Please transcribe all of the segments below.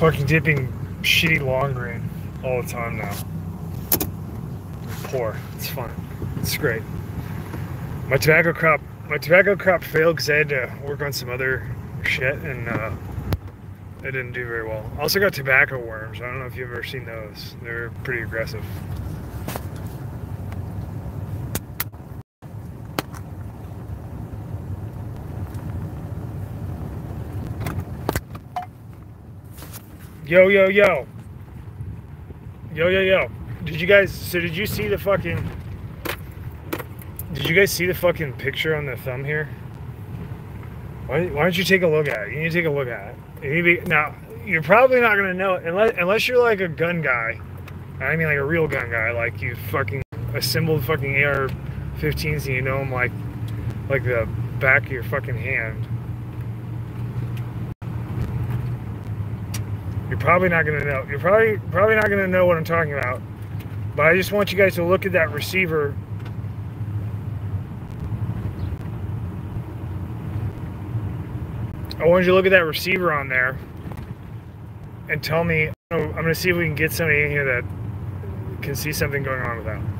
fucking dipping shitty long grain all the time now. Poor. It's fun. It's great. My tobacco crop, my tobacco crop failed because I had to work on some other shit and uh, it didn't do very well. Also got tobacco worms. I don't know if you've ever seen those. They're pretty aggressive. Yo, yo, yo. Yo, yo, yo. Did you guys, so did you see the fucking, did you guys see the fucking picture on the thumb here? Why, why don't you take a look at it? You need to take a look at it. You be, now, you're probably not going to know, it unless, unless you're like a gun guy. I mean like a real gun guy, like you fucking assembled fucking AR-15s and you know them like, like the back of your fucking hand. You're probably not gonna know. You're probably probably not gonna know what I'm talking about. But I just want you guys to look at that receiver. I want you to look at that receiver on there and tell me. I'm gonna see if we can get somebody in here that can see something going on with that.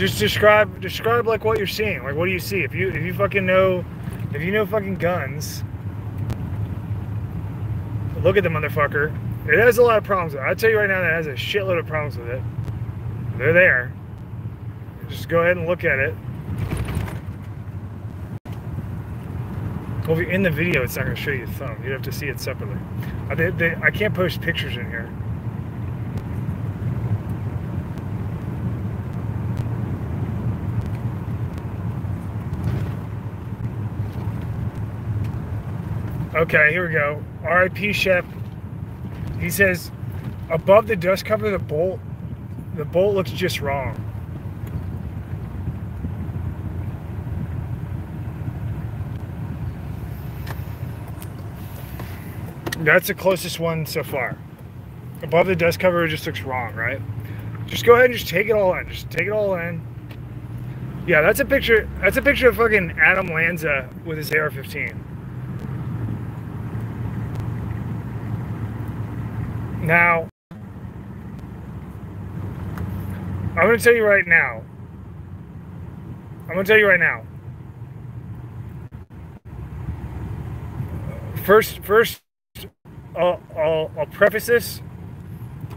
Just describe describe like what you're seeing. Like what do you see? If you if you fucking know if you know fucking guns, look at the motherfucker. It has a lot of problems. I tell you right now, that has a shitload of problems with it. They're there. Just go ahead and look at it. Well, if you're in the video, it's not going to show you the thumb. You have to see it separately. I, they, they, I can't post pictures in here. Okay, here we go. RIP Shep. He says, above the dust cover, the bolt, the bolt looks just wrong. That's the closest one so far. Above the dust cover, it just looks wrong, right? Just go ahead and just take it all in. Just take it all in. Yeah, that's a picture. That's a picture of fucking Adam Lanza with his AR-15. Now, I'm going to tell you right now. I'm going to tell you right now. First, first, I'll, I'll, I'll preface this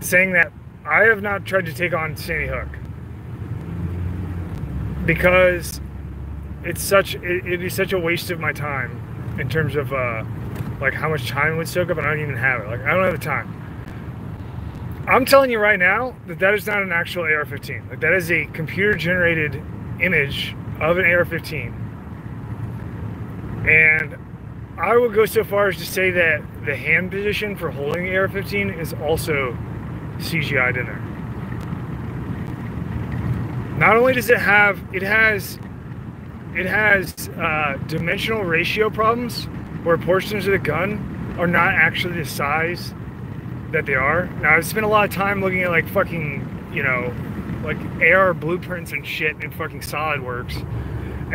saying that I have not tried to take on Sandy Hook because it's such it, would be such a waste of my time in terms of uh, like how much time it would soak up, and I don't even have it. Like I don't have the time. I'm telling you right now that that is not an actual AR-15. Like that is a computer-generated image of an AR-15. And I would go so far as to say that the hand position for holding the AR-15 is also CGI'd in there. Not only does it have, it has, it has uh, dimensional ratio problems where portions of the gun are not actually the size that they are. Now I've spent a lot of time looking at like fucking, you know, like AR blueprints and shit in fucking SolidWorks,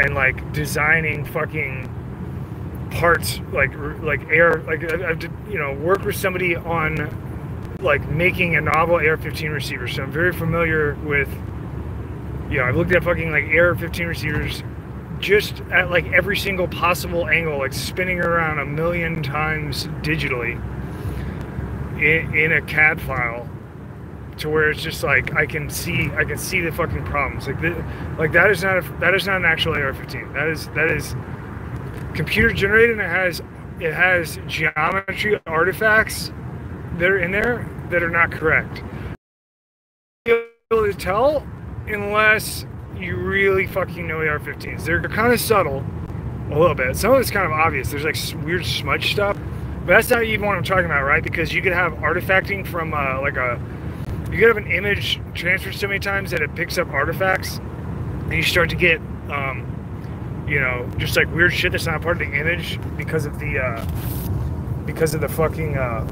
and like designing fucking parts like like air like I've you know worked with somebody on like making a novel AR-15 receiver, so I'm very familiar with. You know, I've looked at fucking like AR-15 receivers just at like every single possible angle, like spinning around a million times digitally in, in a CAD file to where it's just like I can see I can see the fucking problems. Like the, like that is not a, that is not an actual AR-15. That is that is computer generated. And it has it has geometry artifacts that are in there that are not correct. Be able to tell unless you really fucking know AR-15s. They're kind of subtle, a little bit. Some of it's kind of obvious. There's like weird smudge stuff but that's not even what I'm talking about, right? Because you could have artifacting from uh, like a, you could have an image transferred so many times that it picks up artifacts, and you start to get, um, you know, just like weird shit that's not part of the image because of the, uh, because of the fucking, uh,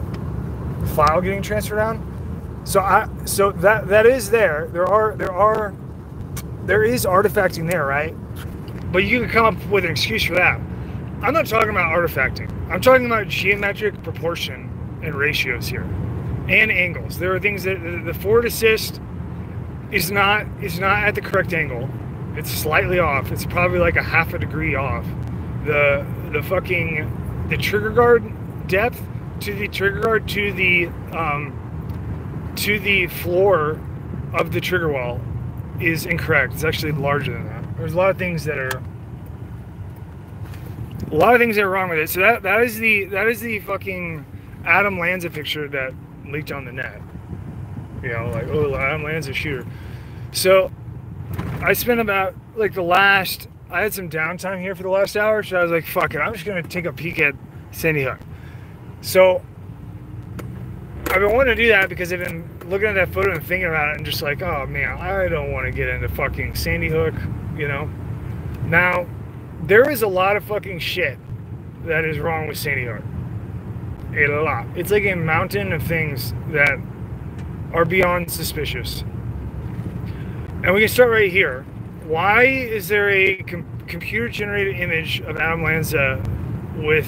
file getting transferred down. So I so that that is there. There are there are there is artifacting there, right? But you can come up with an excuse for that. I'm not talking about artifacting. I'm talking about geometric proportion and ratios here, and angles. There are things that the forward assist is not is not at the correct angle. It's slightly off. It's probably like a half a degree off. The the fucking the trigger guard depth to the trigger guard to the um, to the floor of the trigger wall is incorrect. It's actually larger than that. There's a lot of things that are a lot of things that are wrong with it. So that that is the that is the fucking Adam Lanza picture that leaked on the net. You know, like oh Adam Lanza shooter. So I spent about like the last I had some downtime here for the last hour, so I was like, fuck it, I'm just gonna take a peek at Sandy Hook. So I've been wanting to do that because I've been looking at that photo and thinking about it and just like, oh man, I don't want to get into fucking Sandy Hook, you know. Now, there is a lot of fucking shit that is wrong with Sandy Hook. A lot. It's like a mountain of things that are beyond suspicious. And we can start right here. Why is there a com- computer generated image of Adam Lanza with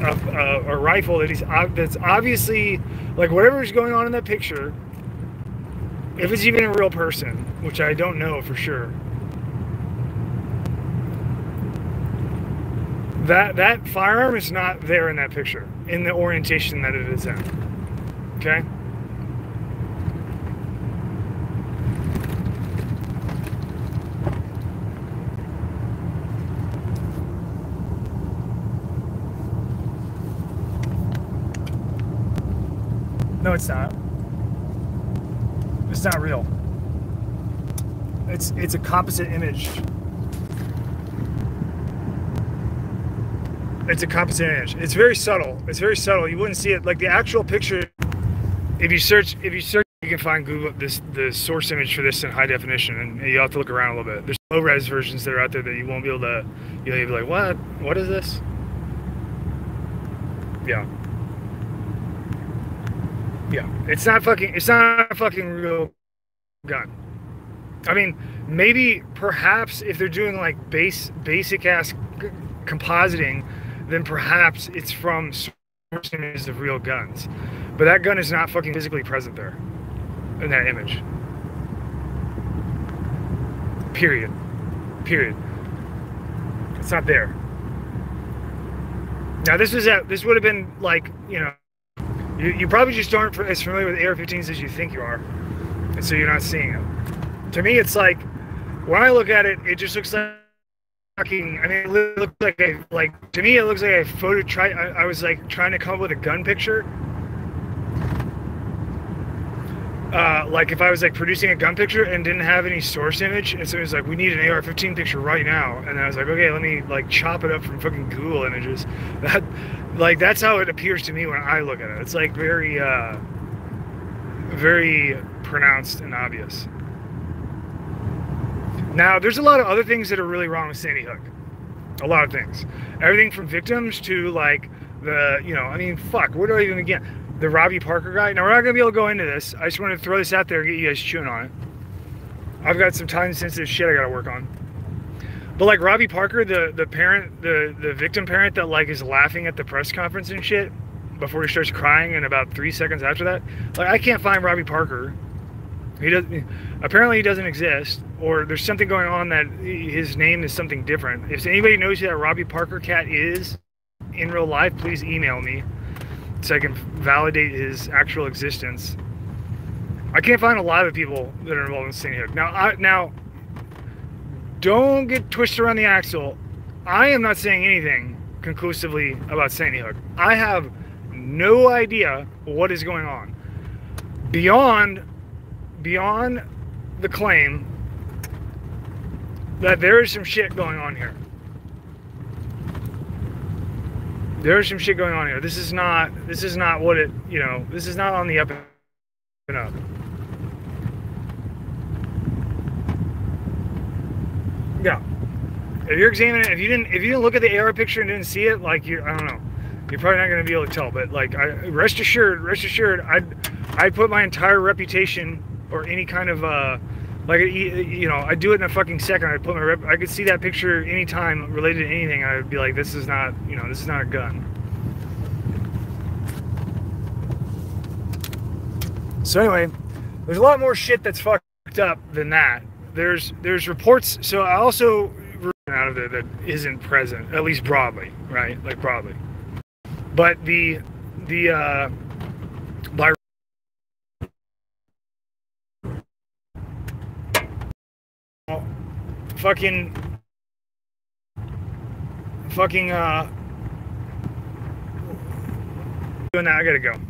a, a, a rifle that he's that's obviously like whatever's going on in that picture? If it's even a real person, which I don't know for sure. That that firearm is not there in that picture in the orientation that it is in. Okay? No, it's not. It's not real. It's it's a composite image. It's a composite image. It's very subtle. It's very subtle. You wouldn't see it like the actual picture. If you search, if you search, you can find Google this the source image for this in high definition, and you have to look around a little bit. There's low res versions that are out there that you won't be able to. You'll be like, what? What is this? Yeah. Yeah, it's not fucking. It's not a fucking real gun. I mean, maybe, perhaps, if they're doing like base, basic ass compositing, then perhaps it's from source images of real guns. But that gun is not fucking physically present there in that image. Period. Period. It's not there. Now this was at this would have been like you know you, you probably just aren't as familiar with AR-15s as you think you are, and so you're not seeing it. To me, it's like when I look at it, it just looks like fucking. I mean, it looks like a like to me, it looks like a photo. Try. I, I was like trying to come up with a gun picture. Uh, like if I was like producing a gun picture and didn't have any source image, and so it was like, we need an AR-15 picture right now, and I was like, okay, let me like chop it up from fucking Google images. That like that's how it appears to me when I look at it. It's like very, uh, very pronounced and obvious. Now, there's a lot of other things that are really wrong with Sandy Hook. A lot of things. Everything from victims to like the, you know, I mean, fuck, where do I even begin? The Robbie Parker guy. Now, we're not going to be able to go into this. I just want to throw this out there and get you guys chewing on it. I've got some time sensitive shit I got to work on. But like Robbie Parker, the the parent, the the victim parent that like is laughing at the press conference and shit before he starts crying, and about three seconds after that, like I can't find Robbie Parker. He doesn't. apparently he doesn't exist, or there's something going on that his name is something different. If anybody knows who that Robbie Parker cat is in real life, please email me so I can validate his actual existence. I can't find a lot of people that are involved in Sandy Hook. Now, I, now don't get twisted around the axle. I am not saying anything conclusively about Sandy Hook. I have no idea what is going on beyond beyond the claim that there is some shit going on here. There's some shit going on here. This is not this is not what it, you know, this is not on the up and up. Yeah. If you're examining, if you didn't, if you didn't look at the AR picture and didn't see it, like you, I don't know, you're probably not going to be able to tell. But like, I, rest assured, rest assured, I I put my entire reputation or any kind of uh, like you know, I do it in a fucking second. I put my rep. I could see that picture anytime related to anything. I would be like, this is not, you know, this is not a gun. So anyway, there's a lot more shit that's fucked up than that. There's there's reports. So I also out of there that isn't present, at least broadly, right? Like broadly. But the the uh, by fucking fucking uh doing that. I gotta go.